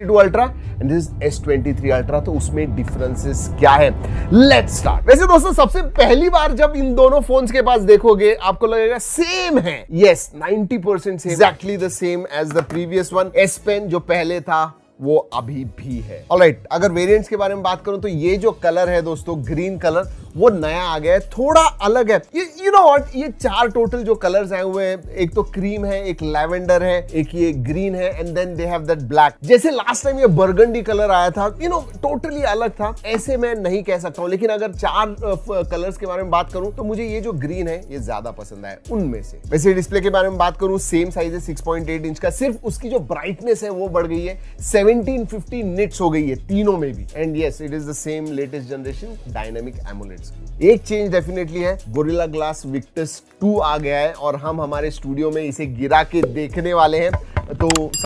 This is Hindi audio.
Two ultra and this S twenty three ultra तो उसमें डिफरेंसेस क्या है? लेट स्टार्ट वैसे दोस्तों, सबसे पहली बार जब इन दोनों फोन्स के पास देखोगे, आपको लगेगा सेम है। Yes ninety percent exactly the same as the previous one S pen जो पहले था वो अभी भी है। ऑलराइट right, अगर वेरिएंट्स के बारे में बात करूँ तो ये जो कलर है दोस्तों ग्रीन कलर वो नया आ गया है थोड़ा अलग है। ये यू नो व्हाट ये चार टोटल जो कलर्स आए हुए हैं एक तो क्रीम है एक लेवेंडर है एक ये ग्रीन है and then they have that black जैसे लास्ट टाइम ये बर्गंडी कलर आया था यू नो टोटली अलग था। ऐसे मैं नहीं कह सकता हूँ लेकिन अगर चार कलर्स के बारे में बात करूँ तो मुझे ये जो ग्रीन है ये ज़्यादा पसंद आया उनमें से। वैसे डिस्प्ले के बारे में बात करूँ सेम साइज़ है 6.8 इंच का सिर्फ़ उसकी जो ब्राइटनेस है वो बढ़ गई है 1750 निट्स हो गई है, तीनों में भी। And yes it is the same latest generation dynamic AMOLEDs एक चेंज डेफिनेटली है गोरिल्ला ग्लास विक्टस 2 आ गया है, और हम हमारे स्टूडियो में इसे गिरा के देखने वाले हैं। तो